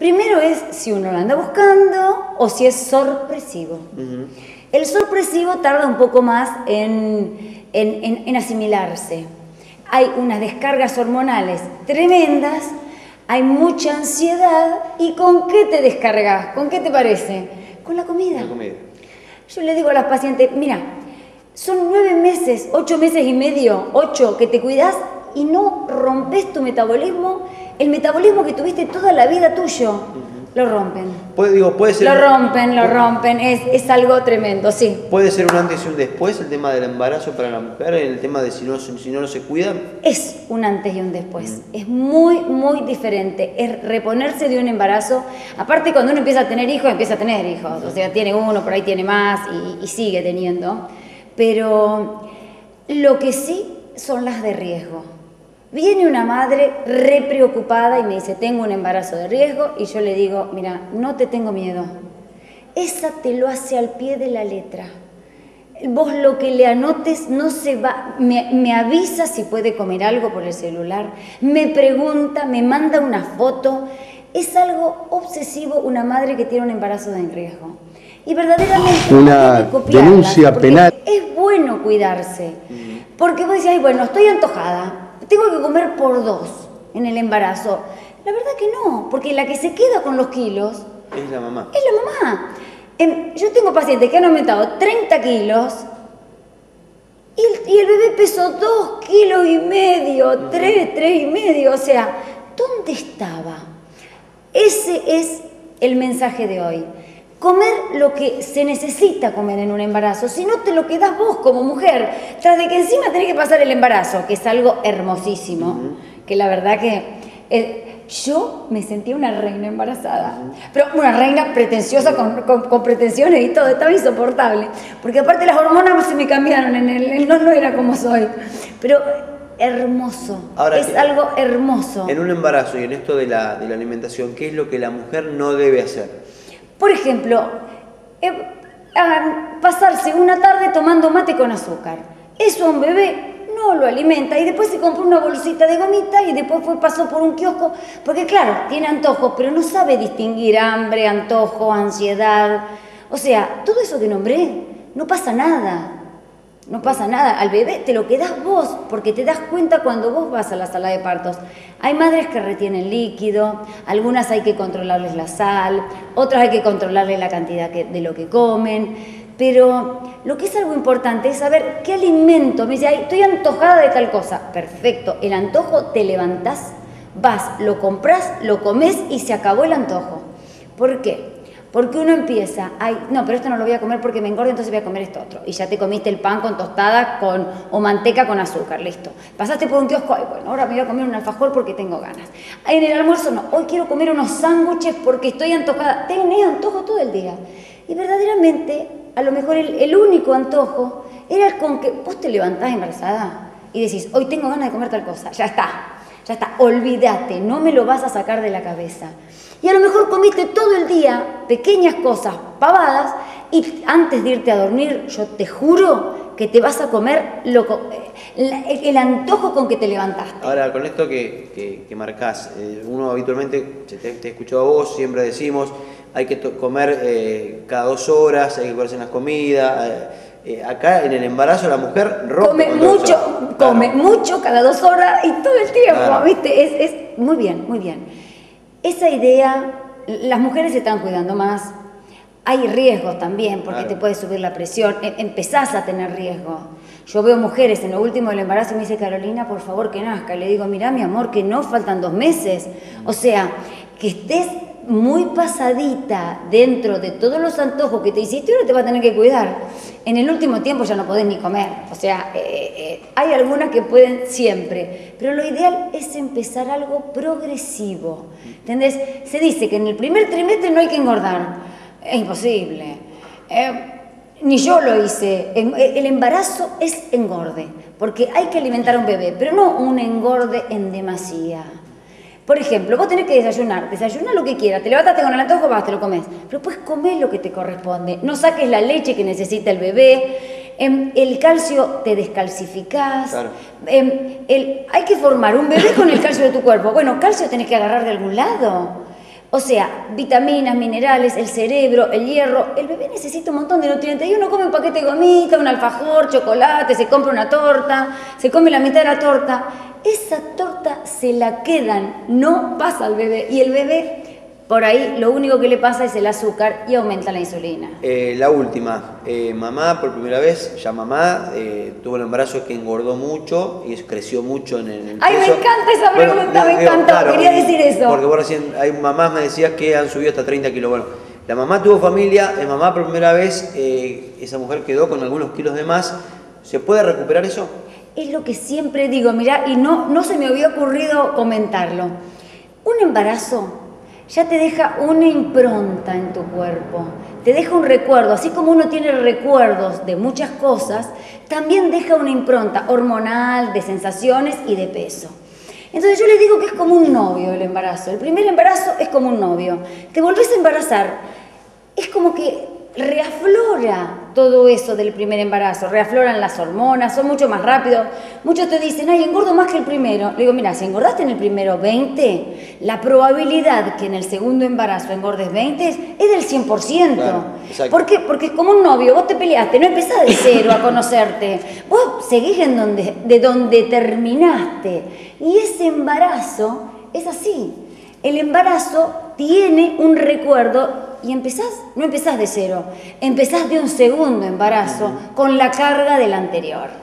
Primero es si uno lo anda buscando o si es sorpresivo. El sorpresivo tarda un poco más en, en, asimilarse. Hay unas descargas hormonales tremendas, hay mucha ansiedad y ¿con qué te descargas? ¿Con qué te parece? Con la comida. La comida. Yo le digo a las pacientes, mira, son nueve meses, ocho meses y medio, ocho, que te cuidas y no rompes tu metabolismo, el metabolismo que tuviste toda la vida tuyo. Lo rompen. Puede, digo, puede ser lo rompen, lo rompen, es, es, algo tremendo, sí. ¿Puede ser un antes y un después el tema del embarazo para la mujer, el tema de si no, si no, se cuida? Es un antes y un después. Es muy, muy diferente. Es reponerse de un embarazo. Aparte, cuando uno empieza a tener hijos, empieza a tener hijos. O sea, tiene uno, por ahí tiene más y, y sigue teniendo. Pero lo que sí son las de riesgo. Viene una madre re preocupada y me dice, tengo un embarazo de riesgo, y yo le digo, mira, no te tengo miedo. Esa te lo hace al pie de la letra. Vos lo que le anotes no se va, me, me avisa si puede comer algo por el celular, me pregunta, me manda una foto. Es algo obsesivo una madre que tiene un embarazo de riesgo. Y verdaderamente una denuncia penal. Es bueno cuidarse. Porque vos decís, bueno, estoy antojada, tengo que comer por dos en el embarazo. La verdad que no, porque la que se queda con los kilos... Es la mamá. Es la mamá. Em, yo tengo pacientes que han aumentado 30 kilos y el, bebé pesó 2 kilos y medio, 3, 3 y medio. O sea, ¿dónde estaba? Ese es el mensaje de hoy. Comer lo que se necesita comer en un embarazo, si no te lo quedas vos como mujer, tras de que encima tenés que pasar el embarazo, que es algo hermosísimo, que la verdad que eh, yo me sentía una reina embarazada, pero una reina pretenciosa con, pretensiones y todo, estaba insoportable, porque aparte las hormonas se me cambiaron, en el, no, no era como soy, pero hermoso, es algo hermoso. En un embarazo y en esto de la, de la alimentación, ¿qué es lo que la mujer no debe hacer? Por ejemplo, eh, pasarse una tarde tomando mate con azúcar. Eso a un bebé no lo alimenta y después se compró una bolsita de gomita y después fue, pasó por un kiosco, porque claro, tiene antojo, pero no sabe distinguir hambre, antojo, ansiedad. O sea, todo eso que nombré, no pasa nada. No pasa nada, al bebé te lo quedas vos, porque te das cuenta cuando vos vas a la sala de partos. Hay madres que retienen líquido, algunas hay que controlarles la sal, otras hay que controlarles la cantidad de lo que comen, pero lo que es algo importante es saber qué alimento. Me dice, estoy antojada de tal cosa. Perfecto, el antojo te levantás, vas, lo compras, lo comes y se acabó el antojo. ¿Por qué? Porque uno empieza, ay, no, pero esto no lo voy a comer porque me engorda, entonces voy a comer esto otro. Y ya te comiste el pan con tostada con, o manteca con azúcar, listo. Pasaste por un kiosco, ay, bueno, ahora me voy a comer un alfajor porque tengo ganas. En el almuerzo no, hoy quiero comer unos sándwiches porque estoy antojada. Tenés antojo todo el día. Y verdaderamente, a lo mejor el, el único antojo era el con que vos te levantás embarazada y decís, hoy tengo ganas de comer tal cosa. Ya está, ya está, olvídate, no me lo vas a sacar de la cabeza. Y a lo mejor comiste todo el día pequeñas cosas pavadas y antes de irte a dormir, yo te juro que te vas a comer el, antojo con que te levantaste. Ahora, con esto que, que, marcás, eh, uno habitualmente, te, te he a vos, siempre decimos, hay que comer eh, cada dos horas, hay que comerse las comidas. Eh, acá en el embarazo la mujer rompe come mucho, come mucho cada dos horas y todo el tiempo, ¿viste? Es, es muy bien, muy bien. Esa idea, las mujeres se están cuidando más, hay riesgos también, porque te puede subir la presión, e, empezás a tener riesgo. Yo veo mujeres en lo último del embarazo y me dice, Carolina, por favor que nazca. le digo, mira, mi amor, que no faltan dos meses. O sea, que estés muy pasadita dentro de todos los antojos que te hiciste, ahora te va a tener que cuidar. En el último tiempo ya no podés ni comer. O sea, eh, eh, hay algunas que pueden siempre. Pero lo ideal es empezar algo progresivo. ¿Entendés? Se dice que en el primer trimestre no hay que engordar. Es imposible. Eh, ni yo lo hice. El embarazo es engorde, porque hay que alimentar a un bebé, pero no un engorde en demasía. Por ejemplo, vos tenés que desayunar, desayuna lo que quieras, te levantaste con el antojo, vas, te lo comes. Pero puedes comer lo que te corresponde. No saques la leche que necesita el bebé. Em, el calcio te descalcificás. Em, hay que formar un bebé con el calcio de tu cuerpo. Bueno, calcio tenés que agarrar de algún lado. O sea, vitaminas, minerales, el cerebro, el hierro. El bebé necesita un montón de nutrientes. Y uno come un paquete de gomita, un alfajor, chocolate, se compra una torta, se come la mitad de la torta. Esa torta se la quedan, no pasa al bebé. Y el bebé por ahí lo único que le pasa es el azúcar y aumenta la insulina. Eh, la última, eh, mamá por primera vez, ya mamá, eh, tuvo el embarazo que engordó mucho y creció mucho en el Ay, me encanta esa pregunta, me encanta, quería decir eso. Porque vos recién, hay mamás me decías que han subido hasta 30 kilos. Bueno, la mamá tuvo familia, es mamá por primera vez, esa mujer quedó con algunos kilos de más. ¿Se puede recuperar eso? Es lo que siempre digo, mira, y no, no se me había ocurrido comentarlo. Un embarazo ya te deja una impronta en tu cuerpo, te deja un recuerdo, así como uno tiene recuerdos de muchas cosas, también deja una impronta hormonal, de sensaciones y de peso. Entonces yo le digo que es como un novio el embarazo. El primer embarazo es como un novio. Te volvés a embarazar. Es como que reaflora todo eso del primer embarazo, reafloran las hormonas, son mucho más rápidos. Muchos te dicen, ay, engordo más que el primero. Le digo, mira, si engordaste en el primero 20, la probabilidad que en el segundo embarazo engordes 20 es del 100%. ¿Por qué? Porque es como un novio, vos te peleaste, no empezás de cero a conocerte, vos seguís en donde, de donde terminaste. Y ese embarazo es así. El embarazo tiene un recuerdo y empezás, no empezás de cero, empezás de un segundo embarazo con la carga del anterior.